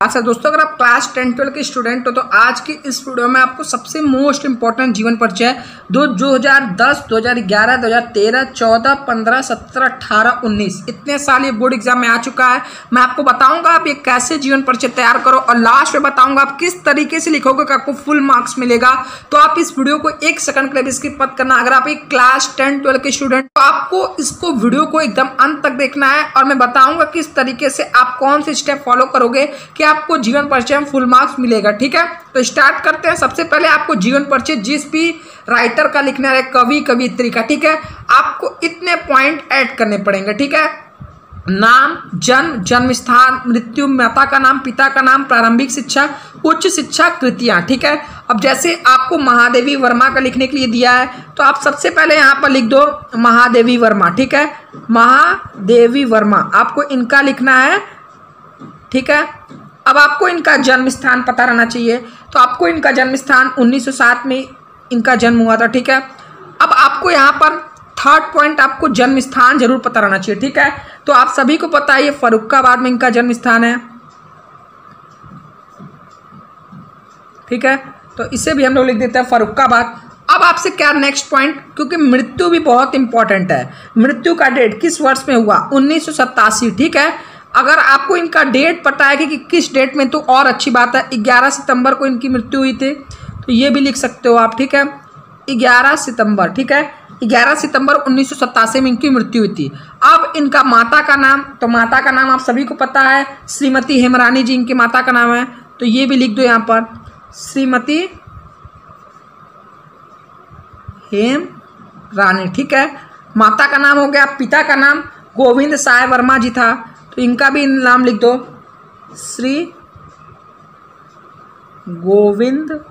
अच्छा दोस्तों, अगर आप क्लास टेन ट्वेल्व के स्टूडेंट हो तो आज की इस वीडियो में आपको सबसे मोस्ट इंपॉर्टेंट जीवन परिचय दो दो हज़ार दस, दो हज़ार ग्यारह, दो हज़ार तेरह, चौदह, पंद्रह, सत्रह, अठारह, उन्नीस। इतने साल ये बोर्ड एग्ज़ाम में आ चुका है। मैं आपको बताऊँगा आप ये कैसे जीवन परिचय तैयार करो और लास्ट में बताऊँगा आप किस तरीके से लिखोगे कि आपको फुल मार्क्स मिलेगा। तो आप इस वीडियो को एक सेकंड के लिए स्किप मत करना। अगर आप एक क्लास टेन ट्वेल्व के स्टूडेंट तो आपको इसको वीडियो को एकदम अंत तक देखना है और मैं बताऊँगा किस तरीके से आप कौन से स्टेप फॉलो करोगे कि आपको जीवन परिचय में फुल मार्क्स मिलेगा, ठीक है? तो स्टार्ट करते हैं। सबसे पहले आपको जीवन परिचय, जिस भी राइटर का लिखना है, कवि कवित्री का, ठीक है? आपको इतने पॉइंट ऐड करने पड़ेंगे, ठीक है? नाम, जन्म जन्म स्थान मृत्यु, माता का नाम, पिता का नाम, प्रारंभिक शिक्षा, उच्च शिक्षा, कृतियाँ, ठीक है? अब जैसे आपको महादेवी वर्मा का लिखने के लिए दिया है तो आप सबसे पहले यहाँ पर लिख दो महादेवी वर्मा, ठीक है? महादेवी वर्मा, आपको इनका लिखना है, ठीक है? अब आपको इनका जन्म स्थान पता रहना चाहिए। तो आपको इनका जन्म स्थान 1907 में इनका जन्म हुआ था, ठीक है? अब आपको यहाँ पर थर्ड पॉइंट आपको जन्म स्थान ज़रूर पता रहना चाहिए, ठीक है? तो आप सभी को पता है, ये फरुखाबाद में इनका जन्म स्थान है। ठीक है? तो इसे भी हम लोग लिख देते हैं, फरुखाबाद। अब आपसे क्या नेक्स्ट पॉइंट क्योंकि मृत्यु भी बहुत इंपॉर्टेंट है। मृत्यु का डेट किस वर्ष में हुआ? उन्नीस सौ सत्तासी, ठीक है? अगर आपको इनका डेट पता है कि किस डेट में तो और अच्छी बात है, ग्यारह सितंबर को इनकी मृत्यु हुई थी। तो ये भी लिख सकते हो आप, ठीक है? ग्यारह सितंबर, ठीक है? ग्यारह सितंबर उन्नीस सौ सतासी में इनकी मृत्यु हुई थी। अब इनका माता का नाम तो माता का नाम आप सभी को पता है, श्रीमती हेमरानी जी, इनकी माता का नाम है। तो ये भी लिख दो यहाँ पर, श्रीमती हेम रानी ठीक है? माता का नाम हो गया, पिता का नाम गोविंद साय वर्मा जी था। तो इनका भी नाम लिख दो। श्री गोविंद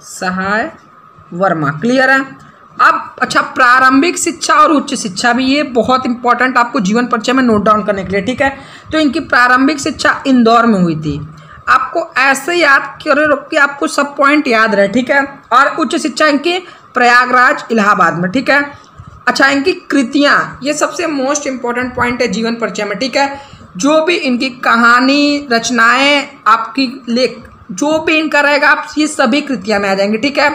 सहाय वर्मा। क्लियर है? अब अच्छा प्रारंभिक शिक्षा और उच्च शिक्षा भी, ये बहुत इंपॉर्टेंट आपको जीवन परिचय में नोट डाउन करने के लिए, ठीक है? तो इनकी प्रारंभिक शिक्षा इंदौर में हुई थी। आपको ऐसे याद करो कि आपको सब पॉइंट याद रहे, ठीक है? और उच्च शिक्षा इनकी प्रयागराज इलाहाबाद में, ठीक है? अच्छा इनकी कृतियाँ, ये सबसे मोस्ट इंपॉर्टेंट पॉइंट है जीवन परिचय में, ठीक है? जो भी इनकी कहानी, रचनाएँ आपकी लेख, जो भी इनका रहेगा, आप ये सभी कृतियाँ में आ जाएँगे, ठीक है?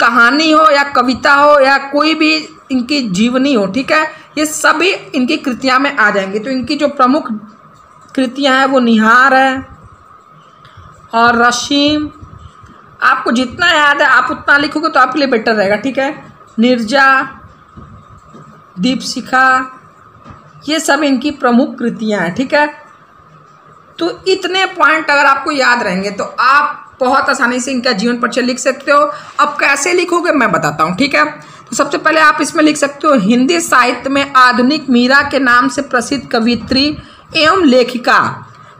कहानी हो या कविता हो या कोई भी इनकी जीवनी हो, ठीक है? ये सभी इनकी कृतियाँ में आ जाएँगी। तो इनकी जो प्रमुख कृतियाँ हैं, वो निहार है और रशीम। आपको जितना याद है, आप उतना लिखोगे तो आपके लिए बेटर रहेगा, ठीक है? निर्जा दीपशिखा ये सब इनकी प्रमुख कृतियाँ हैं, ठीक है? तो इतने पॉइंट अगर आपको याद रहेंगे तो आप बहुत आसानी से इनका जीवन परिचय लिख सकते हो। अब कैसे लिखोगे मैं बताता हूँ, ठीक है? तो सबसे पहले आप इसमें लिख सकते हो, हिंदी साहित्य में आधुनिक मीरा के नाम से प्रसिद्ध कवित्री एवं लेखिका।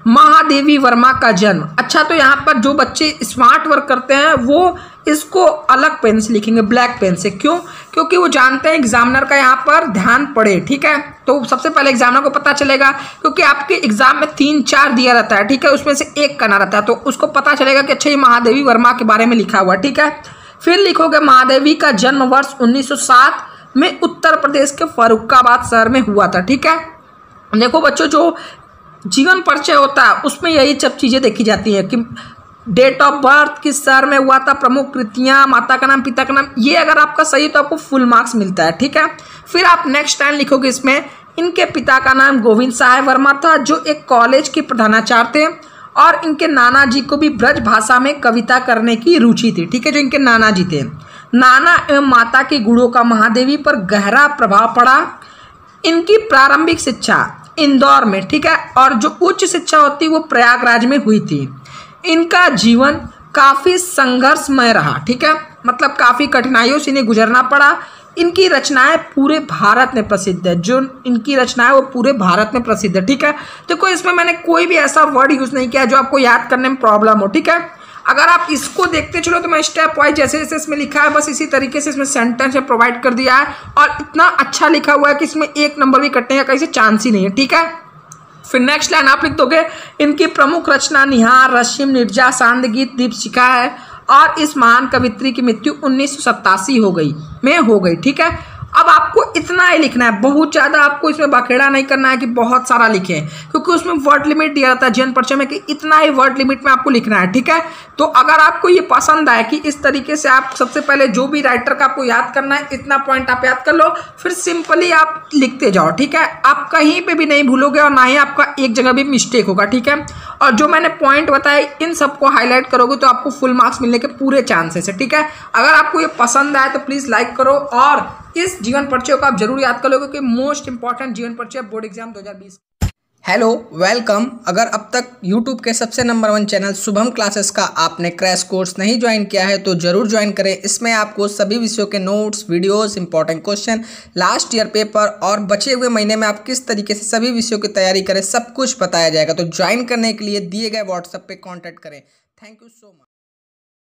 महादेवी वर्मा का जन्म। अच्छा तो यहाँ पर जो बच्चे स्मार्ट वर्क करते हैं, वो इसको अलग पेन से लिखेंगे ब्लैक पेन से। क्यों? क्योंकि वो जानते हैं एग्जामिनर का यहाँ पर ध्यान पड़े, ठीक है? तो सबसे पहले एग्जामिनर को पता चलेगा, क्योंकि आपके एग्ज़ाम में तीन चार दिया रहता है, ठीक है? उसमें से एक करना रहता है तो उसको पता चलेगा कि अच्छा ये महादेवी वर्मा के बारे में लिखा हुआ ठीक है? फिर लिखोगे, महादेवी का जन्म वर्ष उन्नीस सौ सात में उत्तर प्रदेश के फरुखाबाद शहर में हुआ था, ठीक है? देखो बच्चों, जो जीवन परिचय होता है, उसमें यही सब चीज़ें देखी जाती हैं कि डेट ऑफ़ बर्थ किस शहर में हुआ था, प्रमुख कृतियाँ, माता का नाम, पिता का नाम, ये अगर आपका सही है तो आपको फुल मार्क्स मिलता है, ठीक है? फिर आप नेक्स्ट टाइम लिखोगे इसमें, इनके पिता का नाम गोविंद साहेब वर्मा था, जो एक कॉलेज के प्रधानाचार्य थे और इनके नाना जी को भी ब्रज भाषा में कविता करने की रुचि थी, ठीक है? जो इनके नाना जी थे। नाना एवं माता के गुणों का महादेवी पर गहरा प्रभाव पड़ा। इनकी प्रारंभिक शिक्षा इंदौर में, ठीक है? और जो उच्च शिक्षा होती है वो प्रयागराज में हुई थी। इनका जीवन काफ़ी संघर्षमय रहा, ठीक है? मतलब काफ़ी कठिनाइयों से इन्हें गुजरना पड़ा। इनकी रचनाएँ पूरे भारत में प्रसिद्ध है। जो इनकी रचनाएँ, वो पूरे भारत में प्रसिद्ध है, ठीक है? देखो, इसमें मैंने कोई भी ऐसा वर्ड यूज़ नहीं किया जो आपको याद करने में प्रॉब्लम हो, ठीक है? अगर आप इसको देखते चलो तो मैं स्टेप वाइज जैसे जैसे इसमें लिखा है, बस इसी तरीके से इसमें सेंटेंस प्रोवाइड कर दिया है और इतना अच्छा लिखा हुआ है कि इसमें एक नंबर भी कटने का कहीं से चांस ही नहीं है, ठीक है? फिर नेक्स्ट लाइन आप लिख दोगे, इनकी प्रमुख रचना निहार, रशिम, निर्जा सांद गीत दीप शिखा है और इस महान कवित्री की मृत्यु उन्नीस सौ सतासी हो गई, में हो गई, ठीक है? अब आपको इतना ही लिखना है। बहुत ज़्यादा आपको इसमें बखेड़ा नहीं करना है कि बहुत सारा लिखें, क्योंकि उसमें वर्ड लिमिट दिया जाता है जन परिचय में कि इतना ही वर्ड लिमिट में आपको लिखना है, ठीक है? तो अगर आपको ये पसंद आए कि इस तरीके से आप सबसे पहले जो भी राइटर का आपको याद करना है, इतना पॉइंट आप याद कर लो, फिर सिंपली आप लिखते जाओ, ठीक है? आप कहीं पर भी नहीं भूलोगे और ना ही आपका एक जगह भी मिस्टेक होगा, ठीक है? और जो मैंने पॉइंट बताए, इन सबको हाईलाइट करोगे तो आपको फुल मार्क्स मिलने के पूरे चांसेस है, ठीक है? अगर आपको ये पसंद आए तो प्लीज़ लाइक करो और इस जीवन परिचय को आप ज़रूर याद कर लो क्योंकि मोस्ट इंपॉर्टेंट जीवन परिचय बोर्ड एग्ज़ाम 2020 हेलो, वेलकम। अगर अब तक यूट्यूब के सबसे number one channel Shubham classes का आपने क्रैश कोर्स नहीं ज्वाइन किया है तो ज़रूर ज्वाइन करें। इसमें आपको सभी विषयों के notes, videos important question last year paper और बचे हुए महीने में आप किस तरीके से सभी विषयों की तैयारी करें, सब कुछ बताया जाएगा। तो ज्वाइन करने के लिए दिए गए व्हाट्सएप पर कॉन्टैक्ट करें। Thank you so much